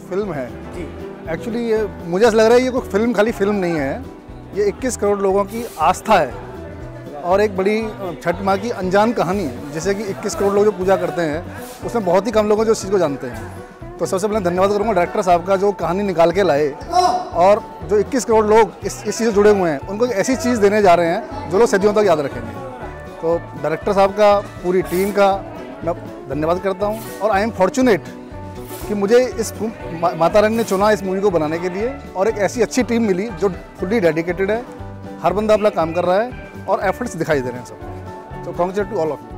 Film है। जी। Actually ये मुझे ऐसा लग रहा है ये कोई फ़िल्म खाली फ़िल्म नहीं है। ये 21 करोड़ लोगों की आस्था है और एक बड़ी छठ माँ की अनजान कहानी है। जैसे कि 21 करोड़ लोग जो पूजा करते हैं उसमें बहुत ही कम लोग जो इस चीज़ को जानते हैं। तो सबसे पहले धन्यवाद करूँगा डायरेक्टर साहब का जो कहानी निकाल के लाए। और जो 21 करोड़ लोग इस इस चीज़ से जुड़े हुए हैं उनको ऐसी चीज़ देने जा रहे हैं जो लोग सदियों तक याद रखेंगे। तो डायरेक्टर साहब का पूरी टीम का मैं धन्यवाद करता हूँ और आई एम फॉर्चुनेट कि मुझे इस माता रंग ने चुना इस मूवी को बनाने के लिए और एक ऐसी अच्छी टीम मिली जो फुल्ली डेडिकेटेड है, हर बंदा अपना काम कर रहा है और एफर्ट्स दिखाई दे रहे हैं सब। तो कॉन्ग्रेचुलेट टू ऑल ऑफ़